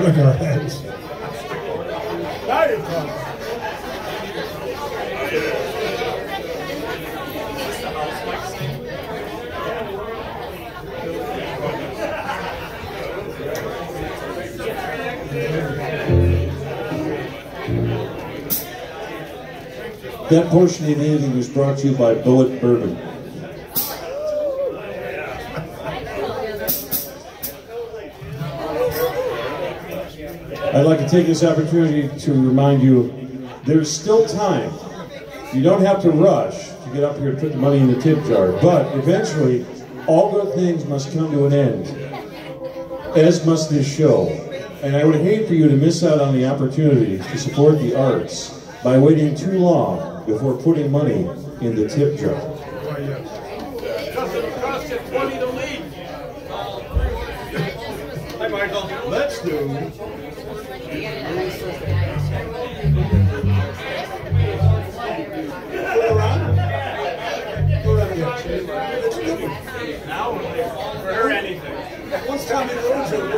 Look our heads. That portion of the evening was brought to you by Bulleit Bourbon. I'd like to take this opportunity to remind you there's still time. You don't have to rush to get up here and put the money in the tip jar, but eventually, all good things must come to an end, as must this show. And I would hate for you to miss out on the opportunity to support the arts by waiting too long before putting money in the tip jar. Anything. Once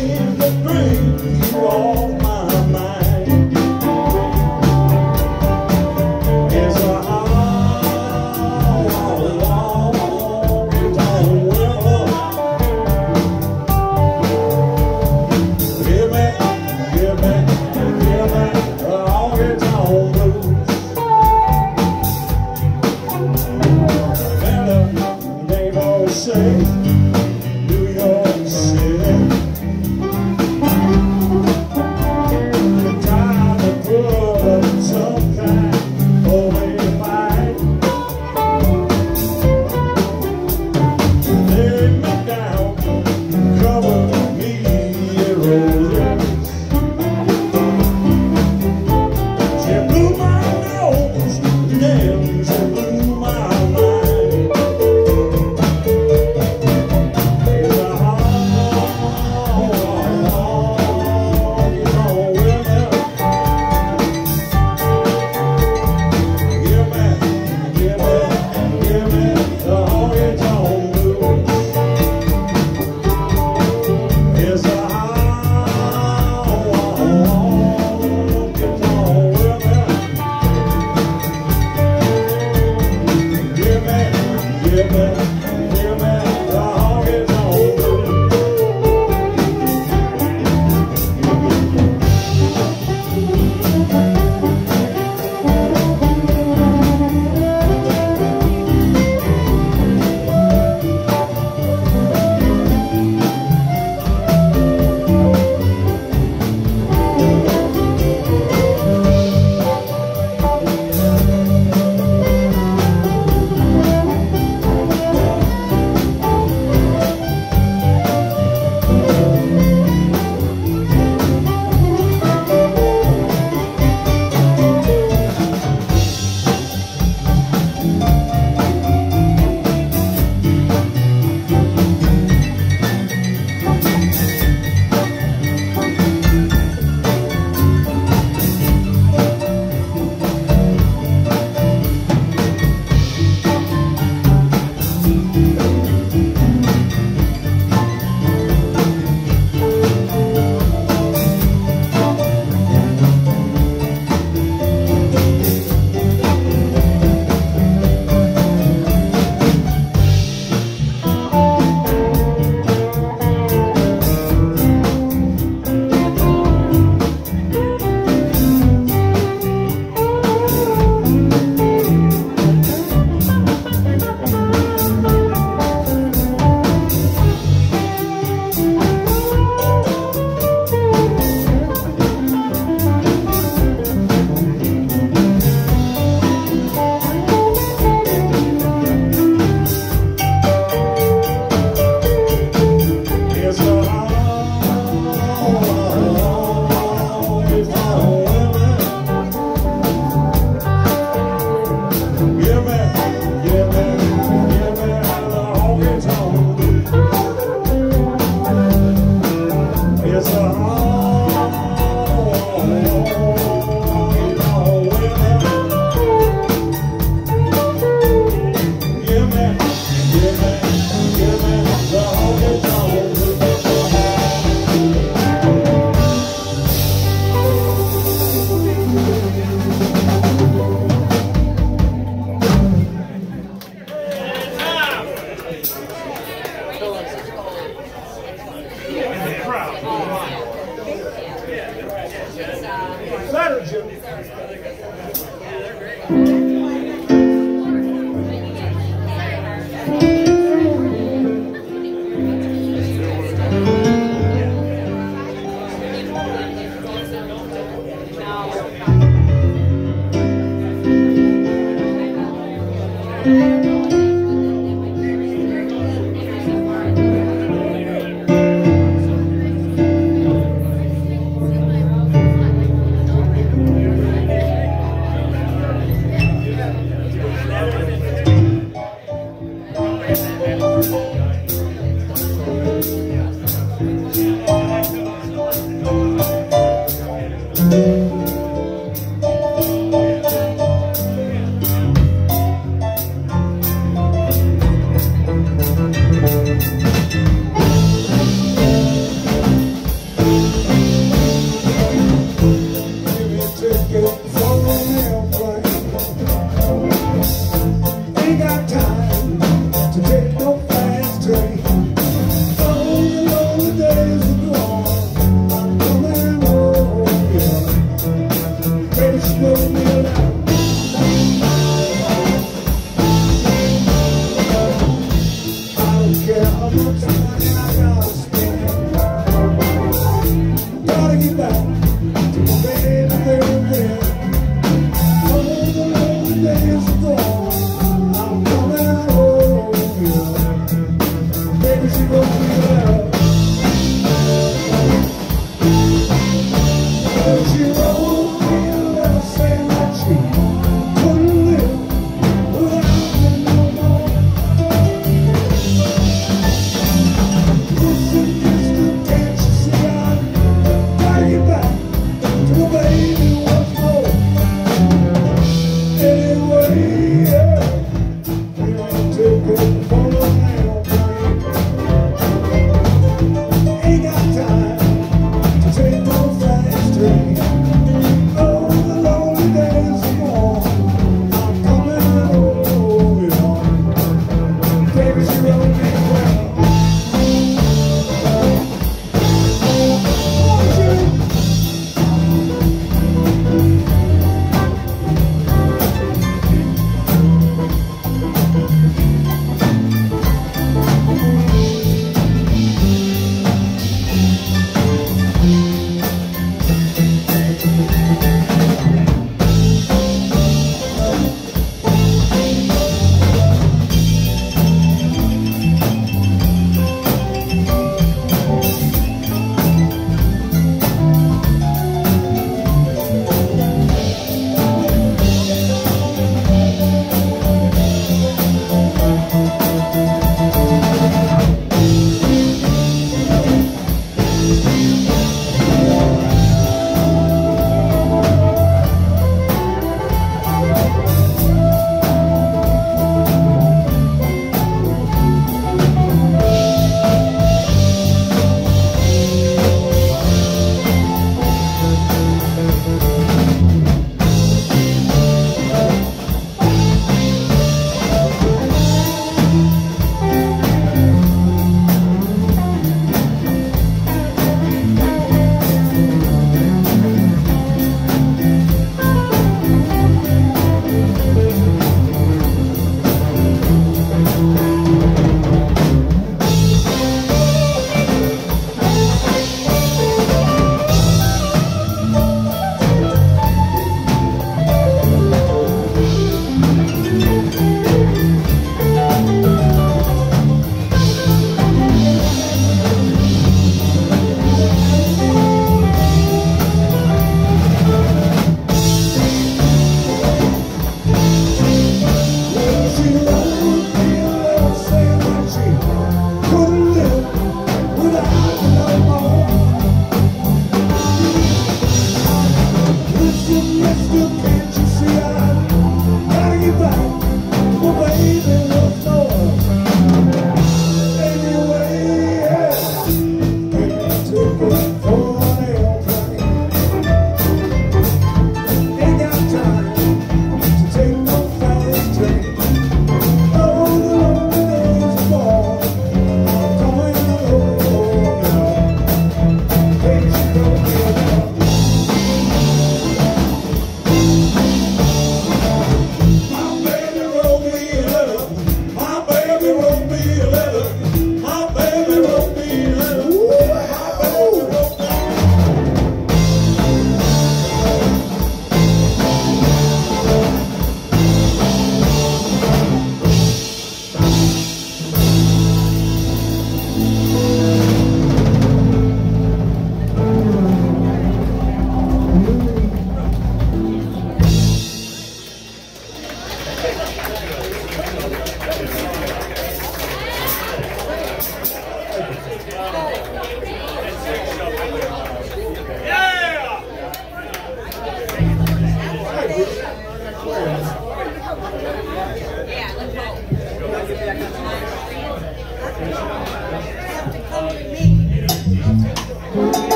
seem to bring you off